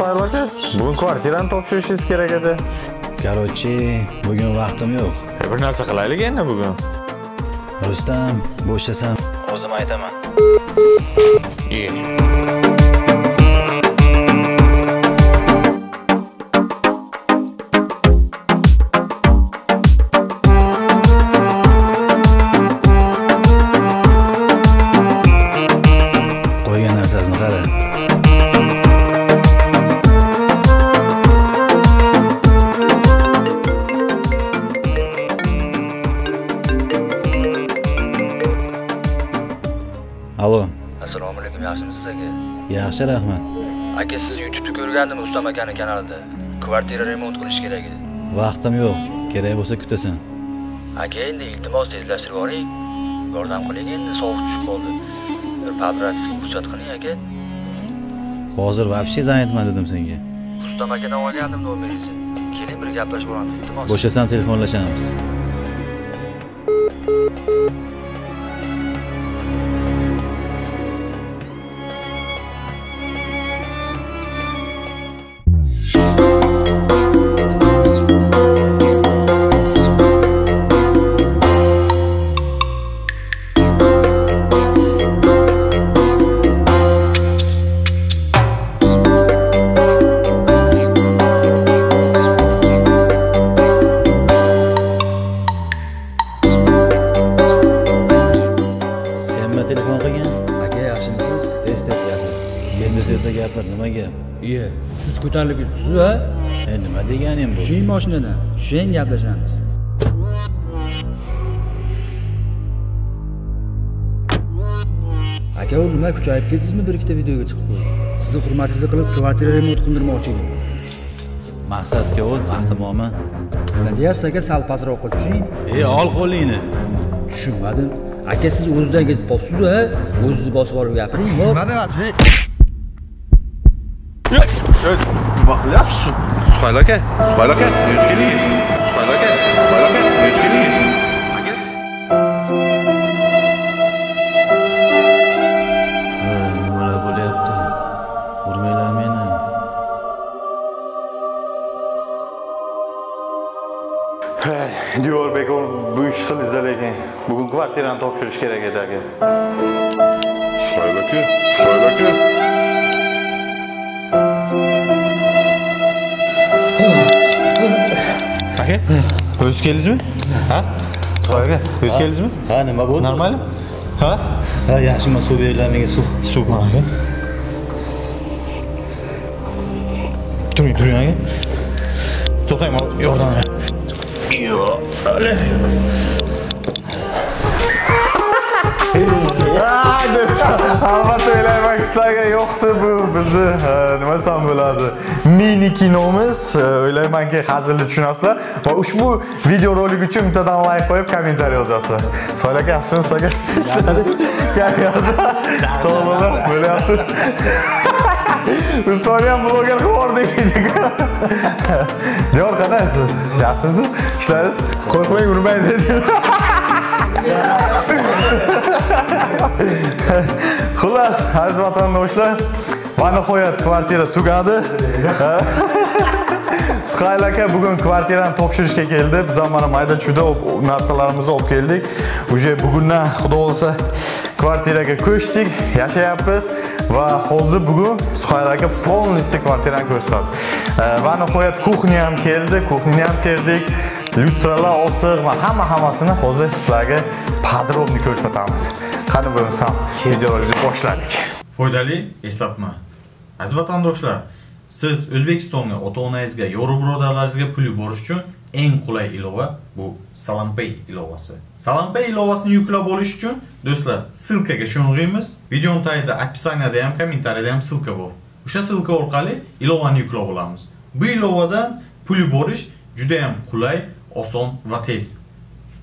Suhayl aka? Bugun kvartirani topshirishingiz kerak edi. Короче, bugun vaqtim yo'q. E, Bir narsa qilaylik endi bugun. Rustam, bo'shasam o'zim aytaman. Allo, assalomu alaykum yaxshimisiz aka yaxshi rahmat. aka sizni youtubeda ko'rgandim rustam akani kanalida kvartira remont qilish kerak edi Vaqtim yo'q. Kerak bo'lsa kutasan. aka endi iltimos tezlashtirib yuboring yordam qiling endi sovuq tushib qoldi bir поправительский hujjat qiling aka Hozir вообще занятman dedim senga. rustam akadan olgandim nomeringizni keling bir gaplashib olamiz iltimos Bo'shasam telefonlashamiz. Telefon qilgan? aka yaxshimisiz Tez tez gapir. Tez tez gapir, nima gap? iye siz ko'tarilib ketibsiz a E nima deganing bu? tushing moshinadan tushing gaplashamiz aka u nima kuchayib ketdingizmi bir ikkita videoga chiqib qo'yib sizni hurmatingizni qilib kvartira remont qildirmoqchi edim Maqsadga o't, vaqtim bormi? nima deyapsiz aka sal pastroqqa tushing E, ol qo'lingni. tushunmadim aka siz o'zizdan ketib qolibsiz a o'zingizni bosib olib gapiring bor Nima qilyapsiz? Suhayl aka, Suhayl aka, yuz keling. Suhayl aka, Suhayl aka, yuz keling. Qildingiz lekin bugun kvartirani topshirish kerak edi aka. Suhayl aka, Suhayl aka. Aka, o'zingiz keldingizmi? Ha? Suhayl aka, o'zingiz keldingizmi? Ha, nima bo'ldi? Normalmi? Ha? Ha, yaxshimi suv beringlar menga suv. Suvmi aka? Turing, turing aka. To'xtang, yordam ber. Albatta o'ylayman sizlarga yo'qdi bu bizni nima desam bo'ladi. Mini kinomiz o'ylaymanki hazilni tushunasizlar. Va ushbu videorolik uchun bittadan layk qo'yib kommentariy yozasizlar. Soyil aka yaxshimisiz aka ishlaringiz sog' bo'ling bo'lyapti. Ustoni ham bloger qilib yubordik Diyor qanaqasiz? Yaxshimisiz? Ishlaringiz? Qo'rqmang urmang dedi. Xullas, aziz vatandoshlar, va nihoyat kvartira tugadi. Suhayl aka bugun kvartirani topshirishga keldi. Biz ham mana mayda chuda narsalarimizni olib keldik. Uje bugundan xudo olsa kvartiraga ko'chdik, yashayapmiz va hozir bugun Suhayl aka полностью kvartirani ko'rsatadi. Va nihoyat kuxnya ham keldi, kuxnyani ham terdik. Lyustralar, osiq va hamma hammasini hozir sizlarga podrobni ko'rsatamiz. Qani bo'lmasam videolarni boshladik. Foydali eslatma. Aziz vatandoshlar, siz O'zbekistonga ota-onangizga, yo'ri birodarlaringizga pul yuborish uchun eng qulay ilova bu SalamPay ilovasi. SalamPay ilovasini yuklab olish uchun do'stlar, ssilkaga sho'ng'iymiz. Videoning tagida, описанияda ham, kommentariyada ham ssilka bor. O'sha ssilka orqali ilovani yuklab olamiz. Bu ilovadan pul yuborish juda ham qulay, oson va tez.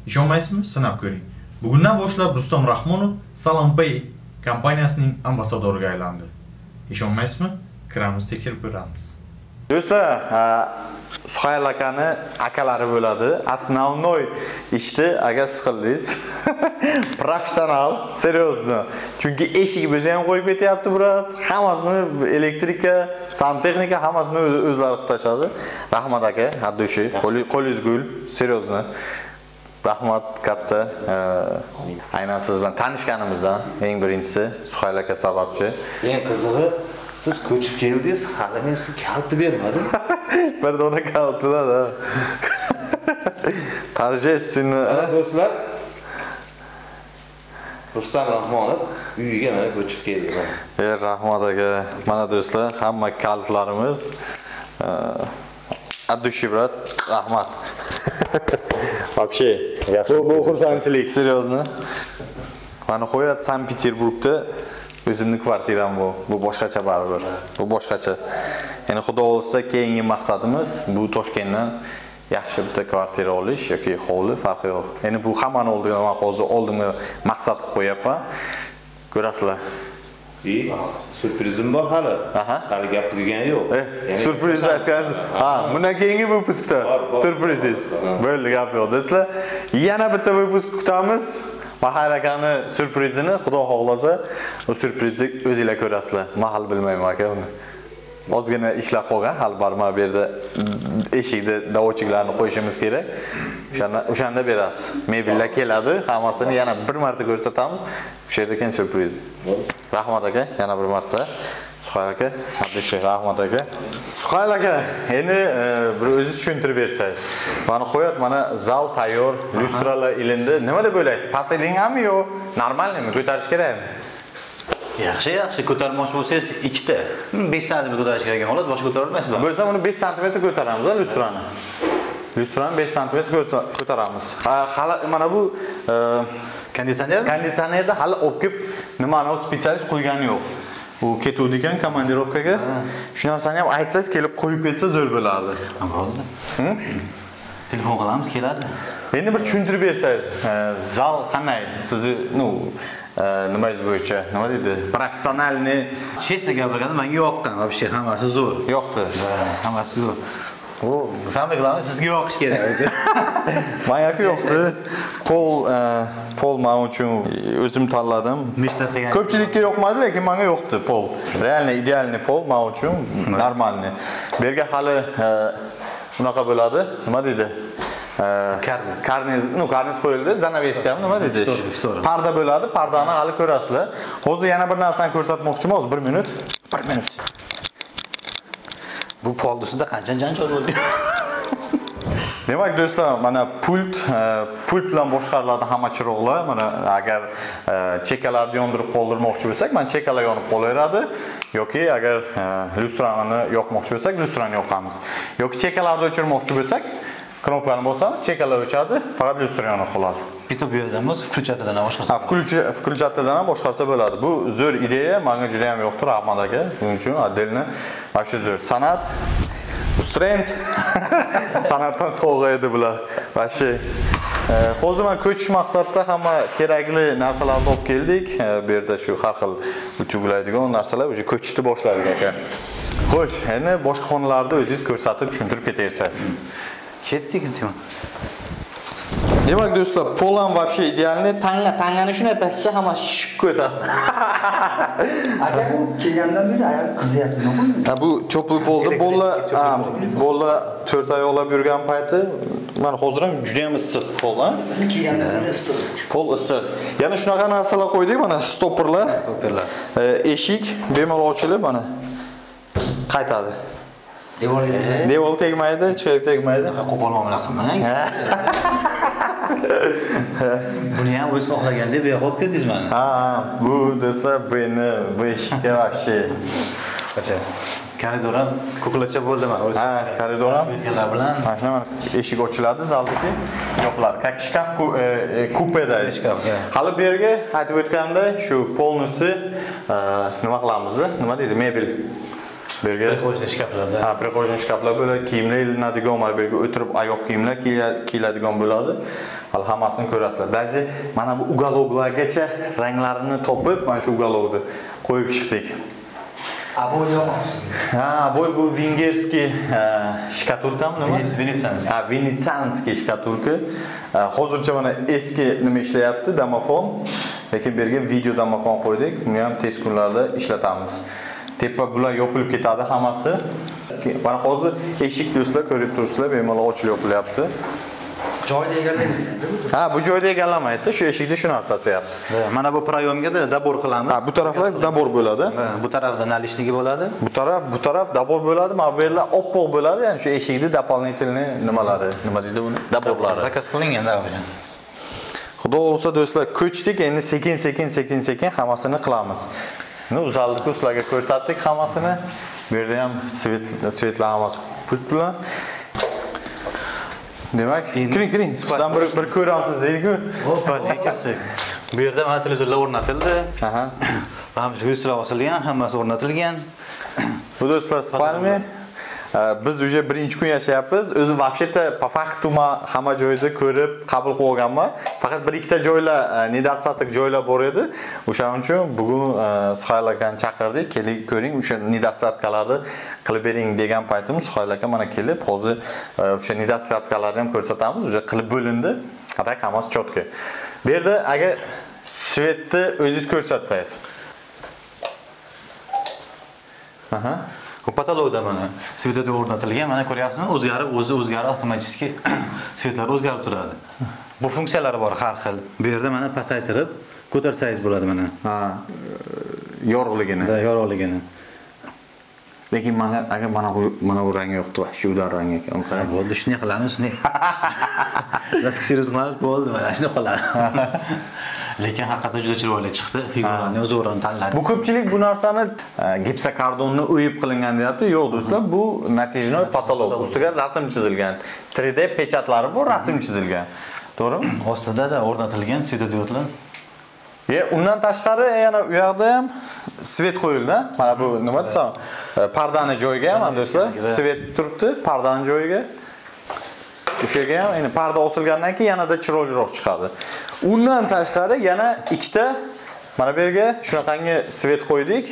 Ishonmaysizmi? Sinab ko'ring. Bugundan boshlab Rustam Rahmonov SalamPay kompaniyasining ambassadoriga aylandi. Ishonmaysizmi? Kiramiz, tekshirib ko'ramiz. Do'stlar, Suhayl akani akalari bo'ladi. Основной ishni agar siz qildingiz. Professional, серьезно. Chunki eshik bo'lsa ham qo'yib ketyapti brat. Hammasini elektrika, santexnika hammasini o'zlari qilib tashladi. Rahmat aka, haddushi, qo'lingiz gul, серьезно. Rahmat katta. Ee, Aynan siz bilan tanishganimizdan eng birinchisi Suhayl aka sababchi. eng qizig'i siz ko'chib keldingiz hali men sizga kaliti bermadim Bir dona kaltılar ha. Торжественно. do'stlar rustam rahmonov uyiga mana ko'chib keldi. Ey rahmat aka. Mana do'stlar, hamma kalitlarimiz Addushi brat, rahmat. Вообще, yaxshi. Bu bu xursandchilik, серьезно. Mana qo'yat Sankt-Peterburgda o'zimni kvartiram bu. Bu boshqacha baribir. Bu boshqacha. Ya'ni xudo olsa keyingi maqsadimiz bu Toshkentdan yaxshi bitta kvartira olish yoki hovli farqi yo'q. Ya'ni bu hammani oldiga man hozir oldimga maqsad qilib qo'yapman. Ko'rasizlar. И syurprizim bor hali. Hali gap tugagani yo'q. Sürpriz aytgansiz. Ha, bundan keyingi выпускda syurpriziz. Bo'ldi gap yo'q. Do'stlar, yana bitta выпуск kutamiz. Mahal akani syurprizini xudo xohlasa, u syurprizni o'zinglar ko'rasizlar. Men hali bilmayman aka uni. Ozgina ishlar qolgan, hali mana bu yerda eshikda davochiklarni qo'yishimiz kerak. O'shanda o'shanda berasiz. Mebellar keladi, hammasini yana bir marta ko'rsatamiz. O'sha yerda keyin syurpriz. Rahmat aka, yana bir marta. Suhayl aka, Abdushay Rahmat aka. Suhayl aka, endi e, bir o'zingiz tushuntirib bersangiz. Mana qo'yat, mana zal tayyor, lyustralar ilindi. Nima deb o'ylaysiz? Pasilingami yo, normalmi? Ko'tarish kerakmi? Yaxshi, yaxshi ko'tarmoqchi bo'lsangiz ikkita 5 sm ko'tarish kerak ekan, xolos, boshqa ko'tara olmaysizmi? Bo'lsa uni 5 sm ko'taramiz, lyustrani. Lyustrani 5 sm ko'taramiz. Ha, hali mana bu e, Konditsioner konditsionerda hali olib kelib nimani spesialist qo'ygani yo'q. U ketuvdi ekan komandirovkaga. Shu narsani ham aytsangiz kelib qo'yib ketsa zo'r bo'lardi. bo'ldi. Telefon qilamiz, keladi. Endi bir tushuntirib bersangiz, zal qanday? Sizni, ну, nimangiz bo'yicha, nima deydi? Professionalni Chestno gapirganda menga yoqqan, вообще hammasi zo'r. yo'qdi. Hammasi zo'r. U qilamiz, sizga yoqish kerak. Menga yo'qdi. Pol, e, pol men uchun o'zim tanladim. Nechta qilgan? Ko'pchilikka yoqmadi, lekin menga yoqdi pol. Realniy idealniy pol men uchun normalniy. Bu yerga hali e, unaqa bo'ladi. Nima deydi? E, Karniz. Karniz, ну, karniz qo'yildi, zanaveska nima deydi? Parda bo'ladi, pardani hali ko'rasizlar. Hozir yana bir narsani ko'rsatmoqchiman, hozir 1 minut. 1 minut. Bu poldusida qancha janjal bo'ldi? Demak do'stlar, mana pult, e, pult bilan boshqariladi hamma chiroqlar. Mana agar e, chekalarni yondirib qoldirmoqchi bo'lsak, mana chekalar yonib qolaveradi yoki agar e, lyustrani yoqmoqchi bo'lsak, lyustrani yoqamiz. Yoki chekalarni o'chirmoqchi bo'lsak, knopkani bosamiz, chekalar o'chadi, faqat lyustra yonib qoladi. Bitta bu yerdan bo'lsa, включателdan boshqasi. Ha, включи включателdan ham boshqarsa bo'ladi. Bu zo'r ideya, menga juda ham yoqdi, rahmat aka. Buning uchun отдельно вообще zo'r. San'at Ustreнд. San'atdan sovg'a edi bular. Вообще. Hozir men ko'chish maqsadida hamma kerakli narsalarni olib keldik. Bu yerda shu har xil utugulaydigan narsalar уже ko'chishni boshladik aka. Xo'sh, endi boshqa xonalarda o'zingiz ko'rsatib tushuntirib ketaversangiz. Ketdik. Demak do'stlar, polan вообще idealniy. Tanga, tangani shuni aytashsa hamma shik ko'tadi. aka bu kelgandan beri ayol qizyapti nima bu teplый polda bolla, bolla 4 oy olib yurgan payti mana hozir ham juda ham issiq pol, issiq Pol issiq. Yana shunaqa narsalar qo'ydik, mana stopperlar. Stopperlar. E, eshik bemalol ochilib mana qaytadi. Devorga Devor tegmaydi, ichkariga tegmaydi. Qo'pol muomala qilmang. Buni ham o'z xohlagan deb yoqqa o'tkazdingiz mani. Ha, bu do'stlar beni bu eshikka вообще. Koridor ham kuklacha bo'ldi mana o'z. Ha, koridor ham bilan Mana shuna mana eshik ochiladi, zaldagi yopiladi. Как shkaf e, e, kupeda. Shkaf, ha. Hali bu yerga aytib o'tganimdek, shu polnosti nima qilamiz-da? Nima deydi? Mebel. Bu yerga shkaflarda. Ha, prihojniy shkaflar bo'ladi, kiyimlar ilinadigan, mana bu yerga o'tirib oyoq kiyimlar kiyiladigan bo'ladi. Hali hammasini ko'rasizlar. Даже mana bu uголокlargacha ranglarini topib, mana shu uголокni qo'yib chiqdik. Abo yo'q. Ha, bu bu vengerskiy shkatulkami nima? Venetsanskiy. Ha, venetsanskiy shkatulka. Hozircha mana eski nima ishlayapti, domofon. Lekin bu yerga video domofon qo'ydik. Buni ham tez kunlarda ishlatamiz. Tepa bular yopilib ketadi hammasi. Mana hozir eshik do'stlar ko'rib turibsizlar, bemalol ochilib yopilyapti. Joyda egallamaydi. Ha, bu joyda egallamaydi, shu eshikda shu narsa asayapti. Mana bu prayomga dabor qilamiz. Ha, bu taraflar dabor bo'ladi. Bu tarafda наличники bo'ladi. Bu taraf, bu taraf dabor bo'ladi, mana bu yerlar oppoq bo'ladi, ya'ni shu eshikni дополнительный nimalari, nima deydi buni? Daborlari. Zakaz qilingan. Xudo olsa do'stlar, ko'chdik, endi sekin-sekin, sekin-sekin hammasini qilamiz. Nu uzaldik, sizlarga ko'rsatdik hammasini. Bu yerda ham svet svetlar hammasi pult bilan. Demak, kiring, kiring. Sizdan bir bir ko'rasiz deydi-ku. Bu yerda mana televizorlar o'rnatildi. Lustralar osilgan, hammasi o'rnatilgan. Bu do'stlar spalni. Biz уже birinchi kun yashayapmiz. O'zi вообще-то по факту man hamma joyda ko'rib, qabul qilib olganman. Faqat bir ikkita joylar, e, nedostatik joylar bor edi. O'shaning uchun bugun e, Suhayl akani chaqirdik, keling ko'ring, o'sha nedostatkalarni qilib bering degan paytimiz Suhayl aka mana kelib, hozir e, o'sha nedostatkalarni ham ko'rsatamiz. уже qilib bo'lindi. Atak hammasi chotka. Bu yerda agar svetni o'zingiz ko'rsatsangiz. Aha. Bu patologda mana svetlar o'rnatilgan. Mana ko'ryapsizmi? O'zgarib, o'zi o'zgarib avtomatik svetlar o'zgarib turadi. Bu funksiyalari bor har xil. Bu yerda mana pasaytirib, ko'tarsangiz bo'ladi mana. Ha, yorug'ligini. Da yorug'ligini. Lekin mana agar mana bu mana bu rang yo'qdi, shu udan rang ekan. Ha, bo'ldi, shunday qilamiz, shunday. Zafiksirib qilamiz, bo'ldi, mana shunday qilamiz. Lekin haqiqatdan juda chiroyli chiqdi. Figurani o'z o'rnini tanladi. Bu ko'pchilik bu narsani e, gipsokardonni o'yib qilingan deyapti. Yo'q do'stlar, bu natijnoy patolog. Ustiga rasm chizilgan. 3D pechatlari bor, rasm chizilgan. To'g'rimi? Ostida da o'rnatilgan svetodiodlar. E, undan tashqari yana u yoqda ham svet qo'yildi. Mana bu nima desam, e, pardani joyiga ham do'stlar, svet turibdi, pardani joyiga. O'sha yerga ham endi parda osilgandan keyin yanada chiroyliroq chiqadi. Undan tashqari yana ikkita mana bu yerga shunaqangi svet qo'ydik.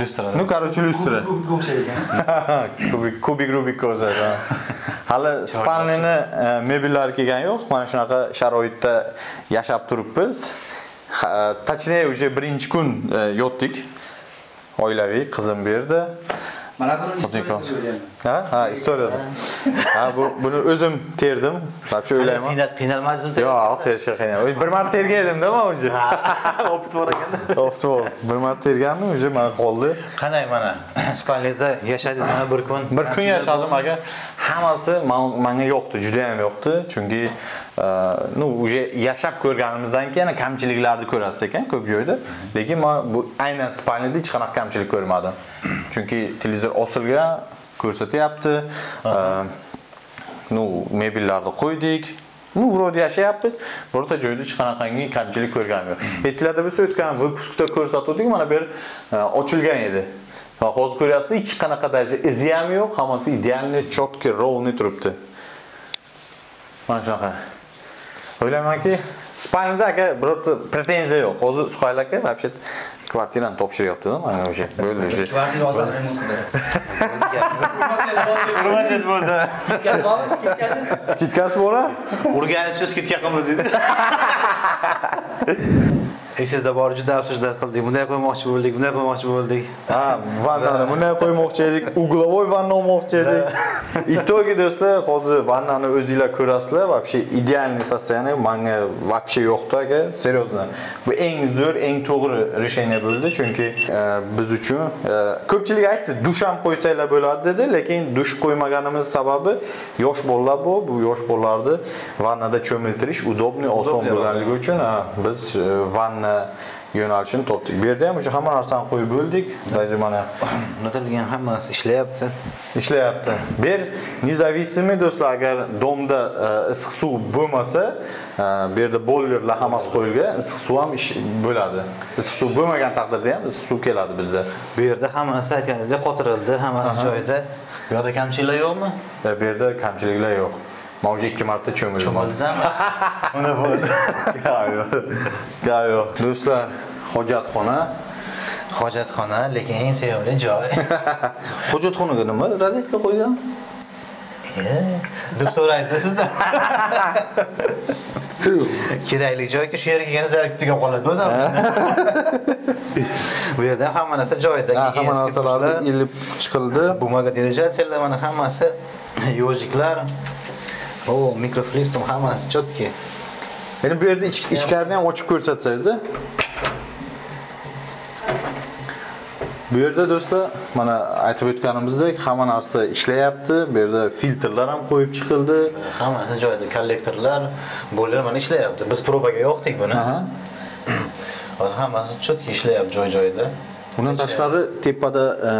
Lustra. Ну, короче, lustra. kubik, kubik rubik ko'zadi. Hali spalnini e, mebellari kelgani yo'q. Mana shunaqa sharoitda yashab turibmiz. Точнее, уже birinchi kun yotdik. Oilaviy qizim bu yerda. Mana buni. Ha, ha, istoriyada. Ha, bu buni o'zim terdim. Вообще o'ylayman. Qiynal qiynalmadingizmi? Yo'q, terishga. O'y, Bir marta tergandimda men уже. Opit bor ekan. To'g'ri, bir marta tergandim, уже mana qoldi. Qanday mana Spalningizda yashadingiz mana bir kun. Bir kun yashadim aka. Hammasi man- menga yoqdi, juda ham yoqdi. Chunki ну уже yashab ko'rganimizdan keyin kamchiliklarni ko'rasiz ekan ko'p joyda. Lekin men bu aynan spalnida hech qanaqa kamchilik ko'rmadim. Chunki televizor osilgan ko'rsatyapti. Ну mebellarni qo'ydik. Ну, вроде yashayapmiz. Birorta joyda hech qanaqangi kamchilik ko'rganim yo'q. Eslarda bo'lsa o'tgan выпускda ko'rsatuvdik, mana bu yer e, ochilgan edi. Va hozir ko'ryapsiz, hech qanaqa darajada izi ham yo'q, hammasi idealniy, chotki, ровный turibdi. Mana shunaqa. O'ylaymanki, spalnida aka birorta pretenziya yo'q. Hozir Suhayl aka вообще kvartirani topshiryapti-da, mana o'sha. Bo'ldi, o'sha. Kvartira olsam Urmasiz bo'ldi. berasiz. Skitkasi? Skitkasi bora? Urganish uchun skitka qilamiz dedi. Esingizda bor juda afsuslar qildik. Bunday qo'ymoqchi bo'ldik, bunday qo'ymoqchi bo'ldik. Ha, vannani bunday qo'ymoqchi edik, uglovoy vanna olmoqchi edik. Itogi do'stlar, hozir vannani o'zingizlar ko'rasizlar, вообще идеальный состояние, menga вообще yo'qdi aka, серьезно. Bu eng zo'r, eng to'g'ri решение bo'ldi, chunki e, biz uchun e, ko'pchilik aytdi, dush ham qo'ysanglar bo'ladi dedi, lekin dush qo'ymaganimiz sababi yosh bolalar bu, bu yosh bolalarni vannada cho'miltirish удобный, oson bo'lganligi uchun biz e, vanna yo'nalishini topdik. Bu yerda ham o'sha hamma narsani qo'yib bo'ldik. Mana Unutilgan hammasi ishlayapti. ishlayapti. Bir независимый do'stlar agar domda e, issiq suv bo'lmasa, e, bu yerda boilerlar hammasi qo'yilgan, issiq suv ham bo'ladi. Issiq suv bo'lmagan taqdirda ham issiq suv keladi bizda. Bu yerda hammasi aytganingizdek qotirildi, hamma joyida. Bu yoqda kamchiliklar yo'qmi? Va bu yerda kamchiliklar yo'q. Men уже ikki marta cho'mildim. Cho'mildingizmi? Unda bo'ldi. Yo'q. Yo'q. Do'stlar, hojatxona. hojatxona lekin eng sevimli joy hojatxonaga nima rozetka qo'ygansiz deb so'raydi sizdan kerakli joyki shu yerga kelganda zaryadka tugab qoladi o'zi bu yerda ham hamma narsa joyida Ha, hamma narsalar ilib chiqildi bumaga dvigatельlar mana hammasi yojiklar o mikrofiltr hammasi четкий endi bu yerda ichkarini ham ochib ko'rsatsangiz bu yerda do'stlar mana aytib o'tganimizdek hamma narsa ishlayapti. Bu yerda filtrlar ham qo'yib chiqildi. Hammasi joyida kollektorlar bo'lar mana ishlayapti. Biz probaga yoqdik buni. Hozir hammasi четкий ishlayapti joy joyida undan tashqari tepada e,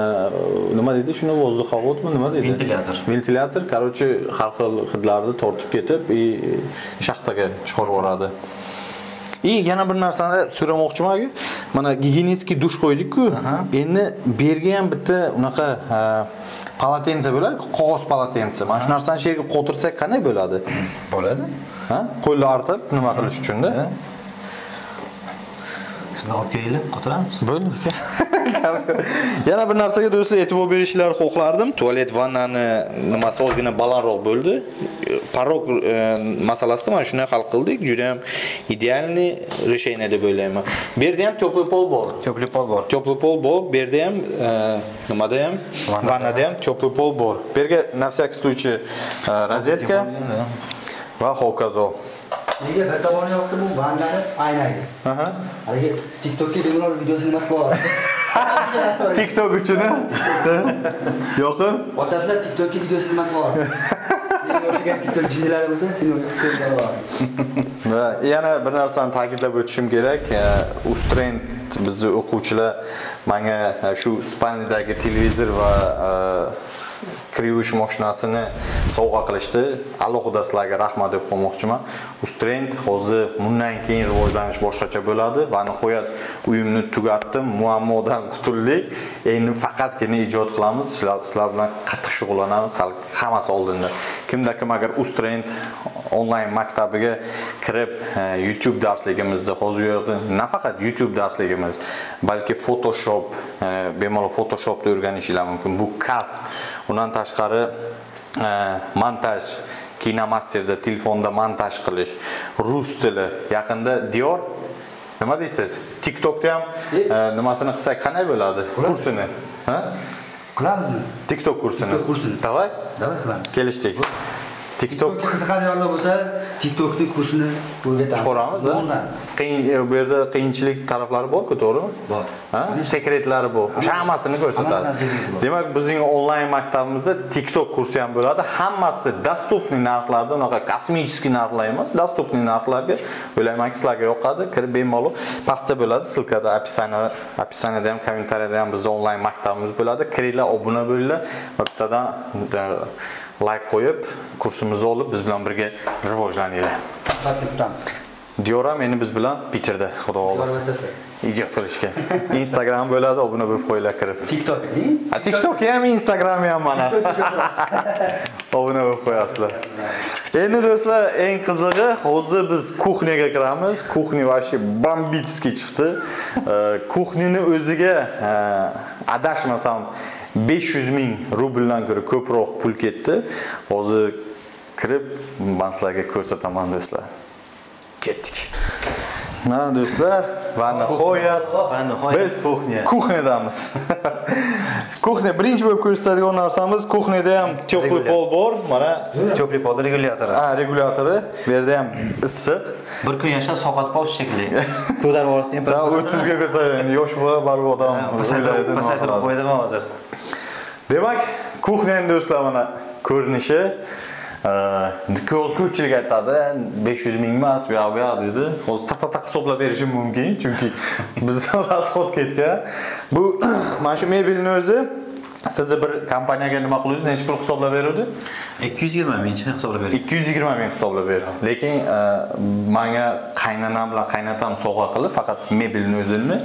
nima deydi? Shuni воздуховодmi nima deydi? Ventilyator. ventilyator короче har xil hidlarni tortib ketib и shaxtaga chiqarib yuboradi. И yana bir narsani so'ramoqchiman aka mana gigiyenskiy dush qo'ydik-ku. Endi bu yerga ham bitta unaqa e, palatensa bo'ladi qog'oz palatensa mana shu narsani shu yerga qotirsak qanday bo'ladi? Bo'ladi. Ha? Qo'lni artib nima qilish uchunda sizni olib kelinglar qotiramiz Bo'ldi. Yana bir narsaga do'stlar e'tibor berishlarini xohlardim. Tualet vannani nimasi ozgina balandroq bo'ldi. Parok e, masalasida mana shuni hal qildik. Juda ham idealniy решение deb o'ylayman. Bu yerda ham теплый pol bor. teplый pol bor Теплый pol bor. Bu yerda ham e, nimada ham Vannada ham теплый pol bor. Bu yerga на всякий случай rozetka va hokazo. Nega bir tomoni yoqdi bu vannani aynaga. Aha. Haligi TikTokga bemalol videosini emas qilyapsiz. TikTok uchun yoqim. Ochasizlar TikTokga videosini emas o'xshagan TikTok jinnilari bo'lsa, seni yana bir narsani ta'kidlab o'tishim kerak. Ustrend bizni o'quvchilar menga e, shu spalnidagi televizor va e, kir yuvish mashinasini sovg'a qilishdi. Alohida sizlarga rahmat deb qo'ymoqchiman. Ustrend hozir bundan keyin rivojlanish boshqacha bo'ladi va nihoyat uyimni tugatdim, muammodan qutuldik. Endi faqatgina ijod qilamiz, sizlar bilan qattiq shug'ullanamiz, hali hammasi oldinda. Kimda kim agar Ustrend onlayn maktabiga kirib e, YouTube darsligimizni hozir u yerda nafaqat YouTube darsligimiz, balki Photoshop, e, bemalol photoshopni o'rganishinglar mumkin. Bu kasb. Undan tashqari e, montaj Kinemasterda telefonda montaj qilish, rus tili, yaqinda Dior nima deysiz? TikTokda ham e, nimasini qilsak qanday bo'ladi? Kursini. Qilamizmi? TikTok kursini. TikTok kursini. Davay. Davay qilamiz. Kelishdik. TikTok qiziqadiganlar bo'lsa, TikTokning kursini o'rgatamiz. Ondan. qiyin e, bu yerda qiyinchilik taraflari borku to'g'rimi Bor. ha sekretlari bor o'sha hammasini bor. demak bizning onlayn maktabimizda tiktok kursi ham bo'ladi hammasi доступный narxlarda unaqa kosmический narxlar emas доступный narxlarga o'ylaymanki sizlarga yoqadi kirib bemalol pastda bo'ladi ссылкада описание описаниеda ham kommentariyada ham bizda onlayn maktabimiz bo'ladi kiringlar obuna bo'linglar va bittadan layk qo'yib kursimizni olib biz bilan birga rivojlaninglar Albatta kutamiz. Diyor ham endi biz bilan Peterda, xudo. Albatta. Ijod qilishga. Instagram bo'ladi, obuna bo'lib qo'yinglar kirib. TikTok. TikTok ham, Instagram ham mana. Obuna bo'lib qo'yasizlar. Endi do'stlar, eng qizig'i, hozir biz kuxnyaga kiramiz. Kuxni вообще бомбический chiqdi. Kuxnini o'ziga e, adashmasam 500 ming rubldan ko'ra ko'proq pul ketdi. Hozir kirib, men sizlarga ko'rsataman do'stlar. Ketdik. Mana do'stlar, va nihoyat va nihoyat biz kuxnya. kuxnyadamiz. Kuxnya birinchi bo'lib ko'rsatadigan narsamiz kuxnyada ham teplый pol bor. Mana teplый pol regulyatori ha, regulyatori. Bu yerda ham issiq. bir kun yashab soqat qolish shekilli ko'tarib olishdi Va temperatura 30 ga ko'taradi. Yosh bola baribir odam pasaytirib pasaytirib qo'ydim hozir Demak, kuxnyani do'stlar mana ko'rinishi ko'z ko'pchilik aytadi 500 ming emas bu yoq bu yoq dedi. Hozir taq taq hisoblab berishim mumkin chunki bizda расход ketgan bu mana shu mebelni o'zi sizni bir kompaniyaga nima qildingiz necha pul hisoblab beruvdi? 220 mingcha hisoblab bering 220 ming hisoblab berdi lekin menga qaynonam bilan qaynatam sovg'a qilib faqat mebelni o'zini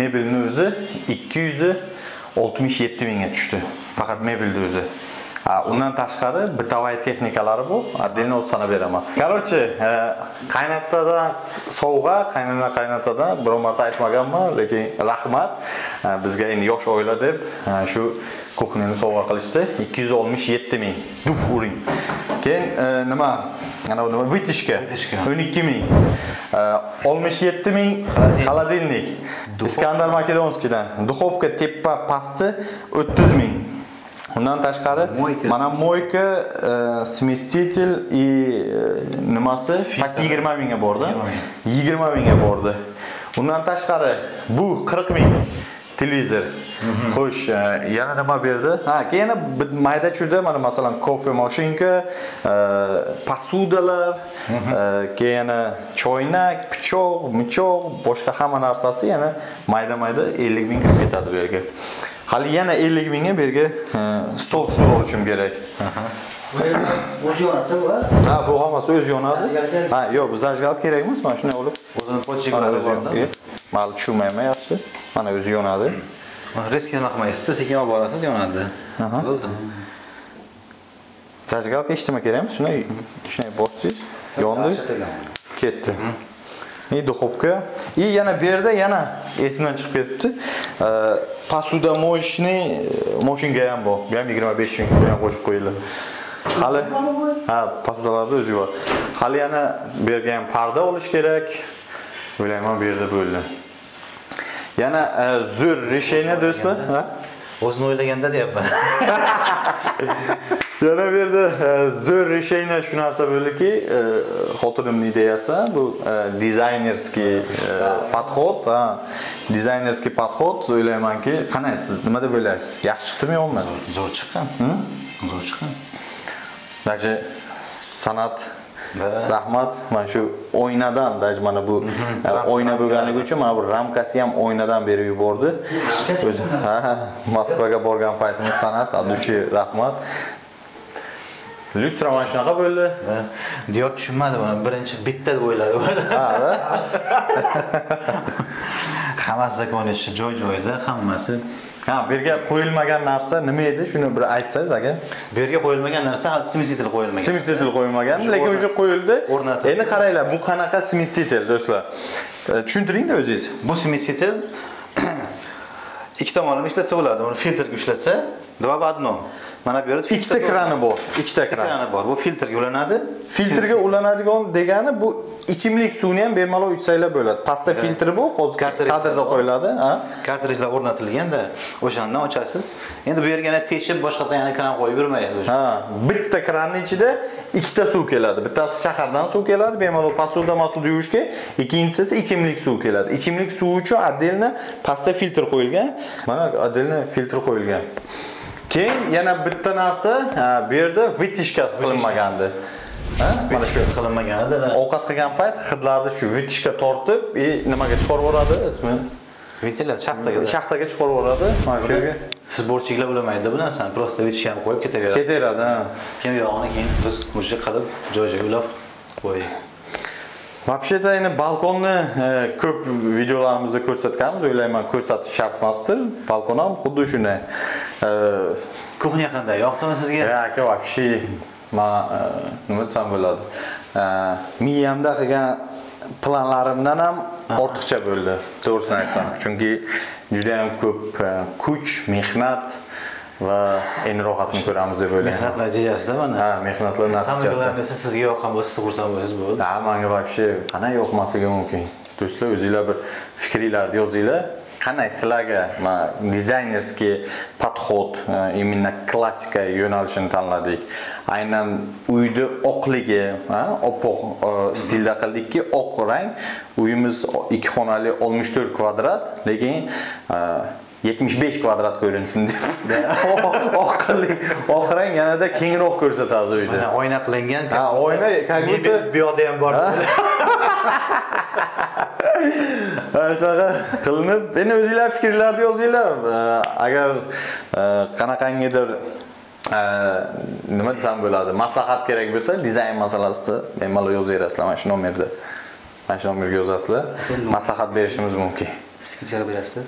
mebelni o'zi 267 mingga tushdi. Faqat mebelni o'zi undan tashqari bitavay texnikalari bu. Отдельно o'zi sanab beraman. Короче, qaynatadan sovg'a, qaynana qaynatadan biror marta aytmaganman, lekin rahmat. Bizga endi yosh oila deb shu kuxnyani sovg'a qilishdi. 267 ming. Duf uring. Keyin nima? Ana nima? Vitishka. Vitishka. 12 ming. E, 67 ming холодильник. Iskandar Makedonskiydan. Duxovka tepa pasti 30 ming. Undan tashqari mana moyka, e, smestитель и e, nimasi почти 20 mingga bordi. 20 mingga bordi. Undan tashqari bu 40 ming televizor. Xo'sh, e, yana nima berdi? Ha, keyin mayda churda mana masalan kofe mashinka, posudalar, e, keyin choynak, pichoq, michoq, boshqa hamma narsasi yana mayda-mayda 50 ming kirib ketadi bu yerga. Hali yana 50 mingga bu yerga stol stul olishim kerak. o'zi yonadi bu ha? Bu hammasi o'z yonadi. Zajgal. Ha, yo'q, bu zajgal kerak emas, mana shunday olib O'zini o'zi borda. yonadi. Mal tushunmayman yaxshi. Mana o'zi yonadi. Risk nima qilmaysiz, sekin olib borasiz, yonadi. Bo'ldi. Zajgalka eshitma kerak emas, shunday shunday bossiz, yondi, ketdi. И duxovka. И yana bu yerda yana esimdan chiqib ketibdi. Pasuda moyishni moshinga ham bor. Bu ham 25 ming bu ham qo'shib qo'yiladi. Hali ha, pasudalarda o'zi bor. Hali yana bu yerga ham parda olish kerak. O'ylayman bu yerda bo'ldi. Yana e, zo'r решение do'stlar? O'zini o'ylaganda deyapman. Yana bu yerda e, zo'r решение shu narsa bo'ldiki, e, xotinimning ideyasi bu e, dizaynerskiy подход. Dizaynerskiy подход o'ylaymanki, qanday siz nima deb o'ylaysiz? Yaxshi chiqdimi yo'qmi? Zo'r chiqqan. Zo'r chiqqan. Даже san'at Rahmat, mana shu oynadan даже mana bu e, oyna bo'lganligi uchun mana bu ramkasi ham oynadan berib yubordi. O'zi ha, Moskvaga borgan paytimiz san'at, Adushi rahmat. Lyustra mana shunaqa bo'ldi. Diyor tushunmadi buni. Birinchi bitta deb o'yladi. Ha, ha. Hammasi zakonlashib joy-joyida, hammasi. Ha, bu yerga qo'yilmagan narsa nima edi? Shuni bir aytsangiz aka. Bu yerga qo'yilmagan narsa hali smesitel qo'yilmagan. Smestitel qo'yilmagan, lekin o'sha qo'yildi. o'rnatildi. Endi qaranglar, bu qanaqa smestitel do'stlar? E, Tushuntiring-da o'zingiz. Bu smesitel ikki tomonlama ishlatsa bo'ladi. Uni filtrga ishlatsa, два в одном. Mana bu yerda Ikkita krani bor, ikkita kran. krani bor. Bu filtrga ulanadi. Filtrga ulanadigan degani bu ichimlik suvni ham bemalol ichsanglar bo'ladi. Pastda filtri bu, hozir kadrda qo'yiladi, ha? Kartrijlar o'rnatilganda o'shandan ochasiz. Endi bu yerga yana teshib boshqadan yana kran qo'yib yurmaysiz. Ha, bitta kranning ichida ikkita suv keladi. Bittasi shahardan suv keladi, bemalol posuda masuda yuvishga, ikkinchisi esa ichimlik suv keladi. Ichimlik suvi uchun отдельно pastda filtr qo'yilgan. Mana отдельно filtr qo'yilgan. Keyin yana bitta narsa, bu yerda vitishkasi qilinmagandi. Ha, mana shu qilinmagan edi. ovqat qilgan payt hidlarni shu vitishka tortib, e, nimaga chiqarib yuboradi ismi? Ventilyat shaxtaga. Shaxtaga chiqarib yuboradi. Mana shu yerga Sborchiklar ulamaydi bu narsani, просто vitishga ham qo'yib ketaveradi. ketaveradi. ha. Keyin yog'ini keyin biz o'sha qilib joy-joy ulab qo'ydik. Вообще-то endi balkonni ko'p videolarimizda ko'rsatganmiz, o'ylayman ko'rsatish shart emasdir. Balkon ham xuddi shunday. Kuxnya qanday? Yoqdimi sizga? Aka вообще men nima desam bo'ladi? Miyamda qilgan planlarimdan ham ortiqcha bo'ldi, to'g'risini aytsam. Chunki juda ham ko'p kuch, mehnat va endi rohatni ko'ramiz deb o'ylayman. Mehnat natijasida mana. Ha, mehnatlar natijasi. Esa sizga yoqqan bo'lsa, siz xursand bo'lsangiz bo'ldi. Ha, menga вообще qanday yoqmasligi mumkin. Do'stlar, o'zingizlar bir fikringlarni yozinglar. Qanday sizlarga dizaynerskiy подход, e, именно klassika yo'nalishini tanladik. Aynan uyni oqligi, oppoq e, stilda qildikki, oq rang. Uyimiz ikki xonali 64 kvadrat, lekin e, 75 kvadrat ko'rinsin deb. Oq qildik. Oq rang yanada kengroq ko'rsatadi uyni. Mana oyna qilingan. Ha, oyna как будто bu yoqda ham bor. Shunaqa qilinib, endi o'zingizlar fikrlarni yozinglar. Agar e, qanaqangidir e, nima desam bo'ladi, maslahat kerak bo'lsa, dizayn masalasida bemalol yozaverasizlar mana shu nomerda. Mana shu nomerga yozasizlar. Maslahat berishimiz mumkin. Skidkaga berasiz.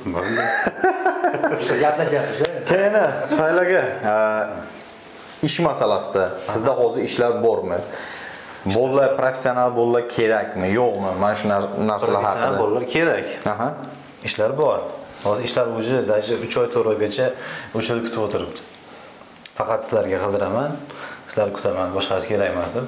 Gaplashyapsiz. Keyin Suhaylaga e, ish masalasida sizda hozir ishlar bormi? Bolalar professional bolalar kerakmi? Yo'qmi? Mana shu nar- narsalar Professional haqida. bolalar kerak. aha. Ishlar bor. Hozir ishlar уже даже uch oy to'rt oygacha o'sha yerda kutib o'tiribdi. Faqat sizlarga qildiraman sizlarni kutaman boshqasi kerak emas deb.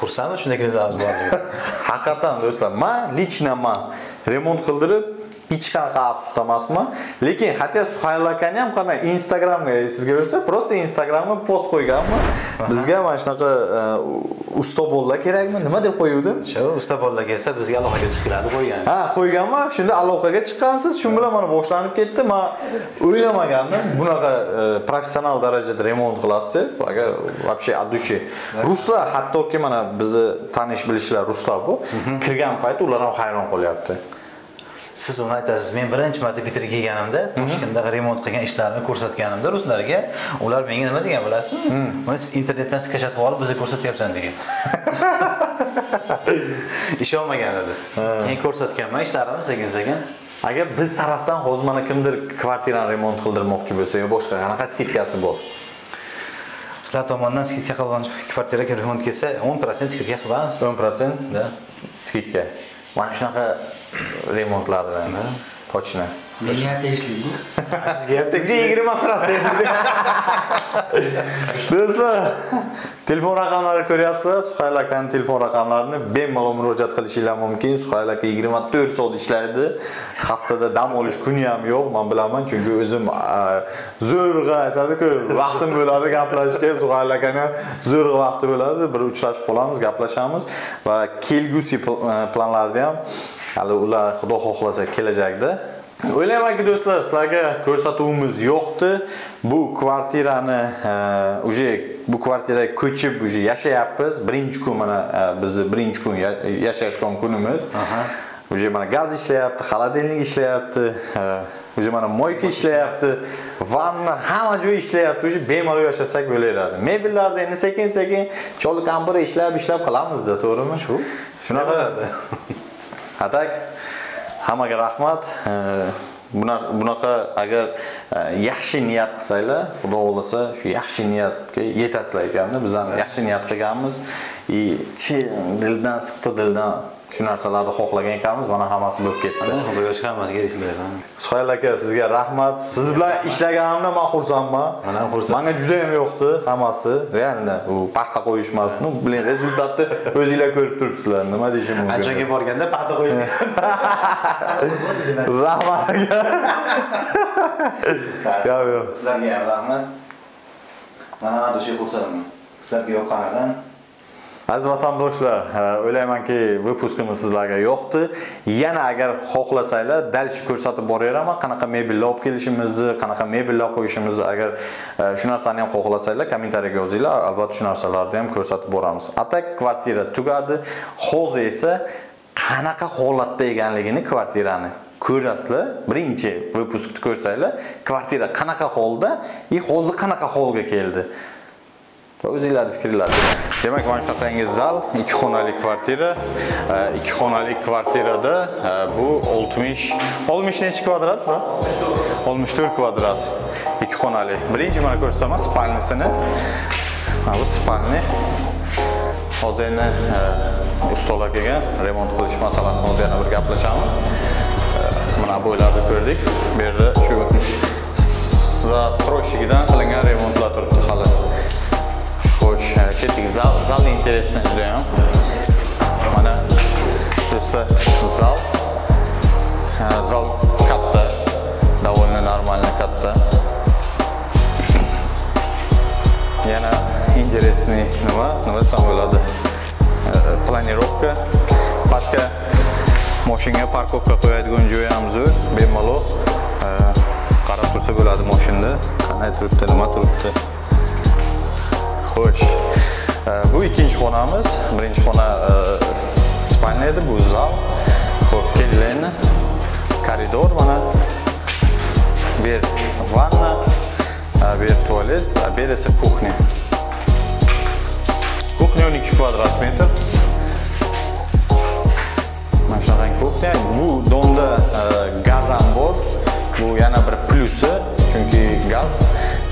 Xursandman shunday klientlarimiz borligi haqiqatan do'stlar man лично man remont qildirib hech qanaqa afsusda emasman lekin hatto suhayl akani ham qanday instagramga sizga bersa просто instagramga post qo'yganman bizga mana shunaqa e, usta bolalar kerakmi? Nima deb qo'yuvdim shu usta bolalar kelsa bizga aloqaga chiqiladi qo'ygan. Ha qo'yganman shunda aloqaga chiqqansiz. Shu bilan mana boshlanib ketdi. Man o'ylamagandim bunaqa e, professional darajada remont qilasiz deb. Agar вообще от души. Ruslar hattoki mana bizni tanish bilishlar ruslar bu. Kirgan payt ular ham hayron qolyapti siz uni aytasiz men birinchi marta pitr kelganimda toshkentda remont qilgan ishlarimni ko'rsatganimda ruslarga ular menga nima degan bilasizmi? Mana siz internetdan skachat qilib olib bizga ko'rsatyapsan degan. Ishonmagan edi. Keyin ko'rsatganman ishlarimni sekin sekin. Agar biz tarafdan hozir mana kimdir kvartirani remont qildirmoqchi bo'lsa yo boshqa qanaqa skidkasi bor? Sizlar tomonidan skidka qilgan kvartiraga remont kelsa 10% skidka qilamiz. 10% Да. skidka. Mana shunaqa remontlarni точно Menga ham tegishli. sizga ham tegdi yigirma protsent do'stlar telefon raqamlari ko'ryapsizlar. Suhayl akani telefon raqamlarini bemalol murojaat qilishinglar mumkin. Suhayl aka yigirma to'rt soat ishlaydi. Haftada dam olish kuni ham yo'q man bilaman. Chunki o'zim zo'rg'a aytadiku vaqtim bo'ladi gaplashishga. Suhayl akani ham zo'rg'a vaqti bo'ladi. Bir uchrashib qolamiz gaplashamiz. Va kelgusi pl- planlarida ham hali ular xudo xohlasa kelajakda O'ylaymanki do'stlar, sizlarga ko'rsatuvimiz yo'qdi. Bu kvartirani уже bu kvartiraga ko'chib уже yashayapmiz. Birinchi kun mana e, bizni birinchi kun ya- yashayotgan kunimiz. Уже mana gaz ishlayapti, xolodilnik ishlayapti, уже mana moyka ishlayapti, vanna hamma joy ishlayapti. Уже bemalol yashasak bo'laveradi. Mebellarni endi sekin-sekin chol kampir ishlab ishlab qilamiz-da, to'g'rimi? Shu. Shunaqa Atak hammaga rahmat. E, buna- Bunaqa agar e, yaxshi niyat qilsanglar, Xudo xolasa shu yaxshi niyatga yetasizlar ekanda. Biz ham yaxshi niyat qilganmiz. И chin dildan, siqti dildan shu narsalarni xohlagan ekanmiz, mana hammasi bo'lib ketdi. xudoga shukur hammasiga ishlaysan Suhayl aka sizga rahmat. Siz bilan ishlaganimdan men xursandman. Men ham xursand. Menga juda ham yoqdi hammasi. Realda u paxta qo'yish emas, ну, блин, rezultatni o'zinglar ko'rib turibsizlar. Nima deyishim mumkin? anchaga borganda paxta qo'yishdi Rahmat aka. Yo'q, yo'q. sizlarga ham rahmat mana mana o'sha xursandman sizlarga yoqqanidan Aziz vatandoshlar, o'ylaymanki выпускimiz sizlarga yoqdi. Yana agar xohlasanglar, дальше ko'rsatib boraveraman, qanaqa mebellar olib kelishimizni, qanaqa mebellar qo'yishimizni agar shu narsani ham xohlasanglar, kommentariyaga yozinglar. Albatta shu narsalarni ham ko'rsatib boramiz. Atak kvartira tugadi. Hozir esa qanaqa holatda ekanligini kvartirani ko'rasizlar. Birinchi выпускni ko'rsanglar, kvartira qanaqa holda, e, и hozir qanaqa holga keldi. Va o'zinglarni fikrlaringiz. Demak, mana shunaqangi zal, ikki xonali kvartira. E, ikki xonali kvartirada e, bu 60 60 necha kvadrat oltmish 64 kvadrat. Ikki xonali. Birinchi mana ko'rsataman spalnisini. Mana bu spalni. Hozir endi ustalar kelgan remont qilish masalasini hozir yana bir gaplashamiz. E, mana bo'ylarni ko'rdik. Bu yerda shu застройщикidan qilingan remontlar turibdi hali. Этих зал, Zal, zal интересный juda Мана, Mana есть зал, зал катта, katta. Довольно нормально катта. Yana интересный nima? Nima desam bo'ladi? E, Planirovka. Pastga mashinaga parkovka qo'yadigan joyi ham zo'r, bemalol. E, Qarab tursa bo'ladi mashinada. Qanday turibdi, nima turibdi? Xo'sh. Bu ikkinchi xonamiz. Birinchi xona e, edi, bu zal. Xo'p, kelinglar. Koridor mana. Bu yer vanna, e, bu yer tualet, a bu yer esa kuxня. Kuxня 12 kvadrat metr. Mana shunaqangi kuxня. Bu donda e, gaz ham bor. Bu yana bir plusi, chunki gaz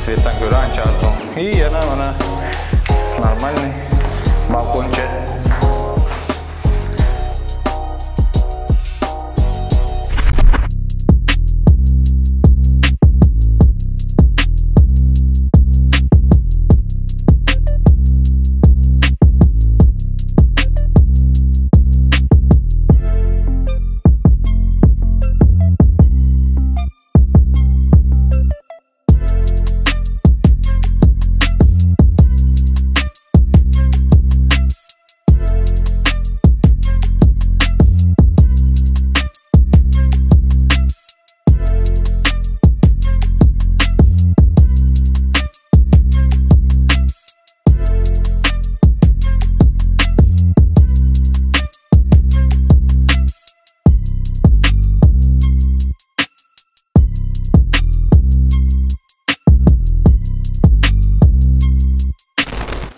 svetdan ko'ra ancha arzon и yana mana нормальный balkoncha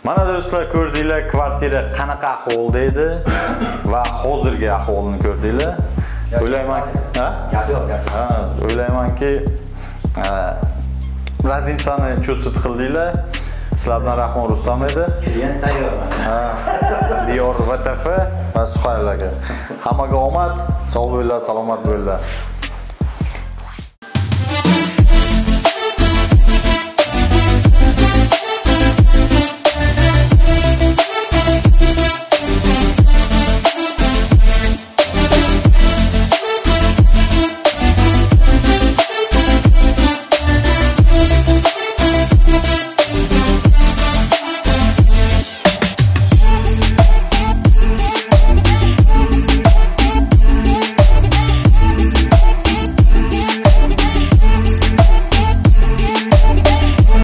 Mana do'stlar ko'rdinglar, kvartira qanaqa ahvolda edi va hozirgi ahvolini ko'rdinglar. O'ylayman, ha? Gap yo'q, o'ylaymanki, razницani cho'sit qildinglar. Sizlar bilan Rahmon Rustam edi. Klient tayyorman. Ha, Diyor VTF va Suhayl aka. Hammaga omad, sog' bo'linglar, salomat bo'linglar.